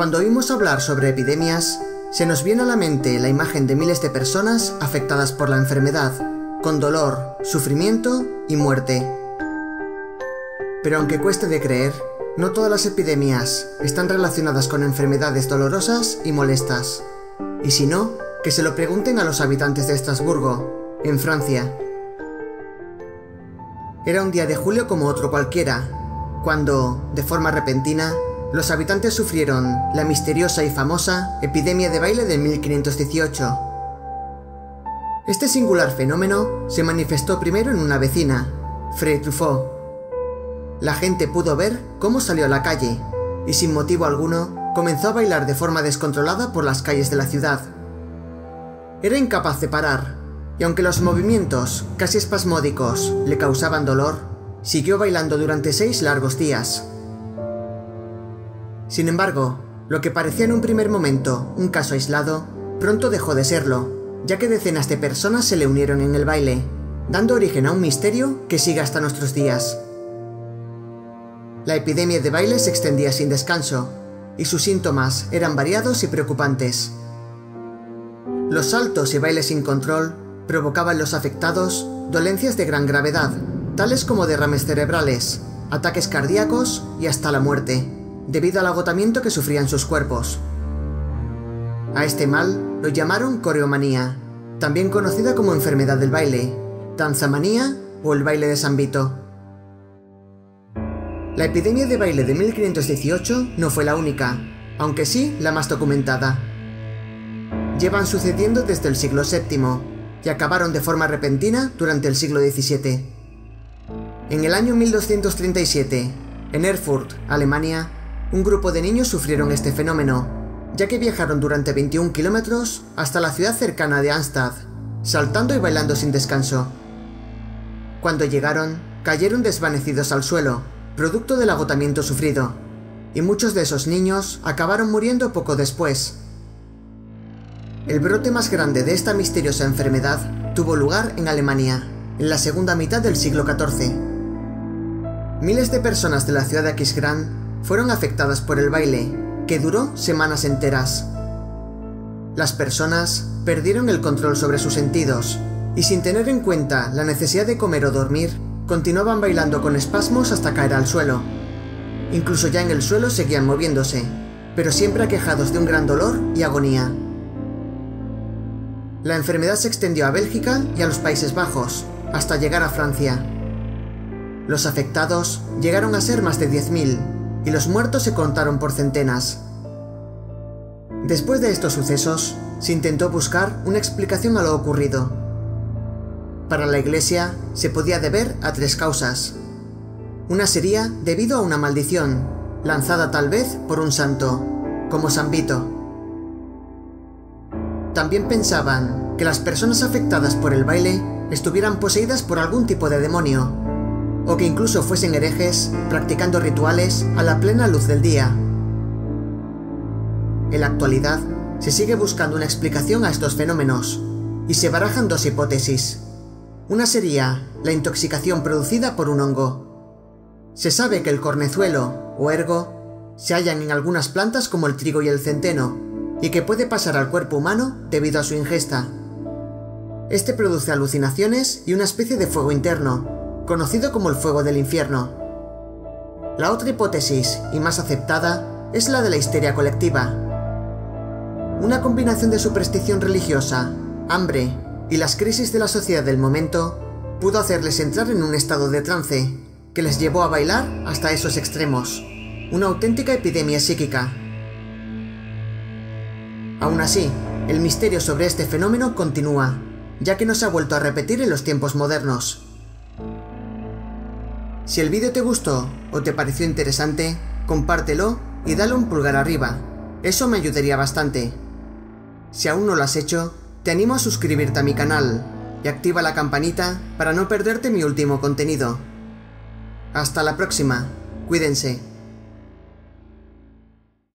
Cuando oímos hablar sobre epidemias, se nos viene a la mente la imagen de miles de personas afectadas por la enfermedad, con dolor, sufrimiento y muerte. Pero aunque cueste de creer, no todas las epidemias están relacionadas con enfermedades dolorosas y molestas. Y si no, que se lo pregunten a los habitantes de Estrasburgo, en Francia. Era un día de julio como otro cualquiera, cuando, de forma repentina, los habitantes sufrieron la misteriosa y famosa epidemia de baile de 1518. Este singular fenómeno se manifestó primero en una vecina, Frey Truffaut. La gente pudo ver cómo salió a la calle y sin motivo alguno comenzó a bailar de forma descontrolada por las calles de la ciudad. Era incapaz de parar, y aunque los movimientos, casi espasmódicos, le causaban dolor, siguió bailando durante seis largos días. Sin embargo, lo que parecía en un primer momento un caso aislado, pronto dejó de serlo, ya que decenas de personas se le unieron en el baile, dando origen a un misterio que sigue hasta nuestros días. La epidemia de baile se extendía sin descanso, y sus síntomas eran variados y preocupantes. Los saltos y bailes sin control provocaban los afectados dolencias de gran gravedad, tales como derrames cerebrales, ataques cardíacos y hasta la muerte, debido al agotamiento que sufrían sus cuerpos. A este mal lo llamaron coreomanía, también conocida como enfermedad del baile, danzamanía o el baile de San Vito. La epidemia de baile de 1518 no fue la única, aunque sí la más documentada llevan sucediendo desde el siglo VII y acabaron de forma repentina durante el siglo XVII. En el año 1237, en Erfurt, Alemania, un grupo de niños sufrieron este fenómeno, ya que viajaron durante 21 kilómetros hasta la ciudad cercana de Anstad, saltando y bailando sin descanso. Cuando llegaron, cayeron desvanecidos al suelo, producto del agotamiento sufrido, y muchos de esos niños acabaron muriendo poco después, el brote más grande de esta misteriosa enfermedad tuvo lugar en Alemania, en la segunda mitad del siglo XIV. Miles de personas de la ciudad de Aquisgrán fueron afectadas por el baile, que duró semanas enteras. Las personas perdieron el control sobre sus sentidos y sin tener en cuenta la necesidad de comer o dormir, continuaban bailando con espasmos hasta caer al suelo. Incluso ya en el suelo seguían moviéndose, pero siempre aquejados de un gran dolor y agonía. La enfermedad se extendió a Bélgica y a los Países Bajos, hasta llegar a Francia. Los afectados llegaron a ser más de 10.000 y los muertos se contaron por centenas. Después de estos sucesos, se intentó buscar una explicación a lo ocurrido. Para la Iglesia se podía deber a tres causas. Una sería debido a una maldición, lanzada tal vez por un santo, como San Vito. También pensaban que las personas afectadas por el baile estuvieran poseídas por algún tipo de demonio, o que incluso fuesen herejes practicando rituales a la plena luz del día. En la actualidad, se sigue buscando una explicación a estos fenómenos, y se barajan dos hipótesis. Una sería la intoxicación producida por un hongo. Se sabe que el cornezuelo, o ergo, se hallan en algunas plantas como el trigo y el centeno, y que puede pasar al cuerpo humano debido a su ingesta. Este produce alucinaciones y una especie de fuego interno, conocido como el fuego del infierno. La otra hipótesis, y más aceptada, es la de la histeria colectiva. Una combinación de superstición religiosa, hambre y las crisis de la sociedad del momento pudo hacerles entrar en un estado de trance, que les llevó a bailar hasta esos extremos. Una auténtica epidemia psíquica. Aún así, el misterio sobre este fenómeno continúa, ya que no se ha vuelto a repetir en los tiempos modernos. Si el vídeo te gustó o te pareció interesante, compártelo y dale un pulgar arriba. Eso me ayudaría bastante. Si aún no lo has hecho, te animo a suscribirte a mi canal y activa la campanita para no perderte mi último contenido. Hasta la próxima. Cuídense.